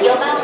4番。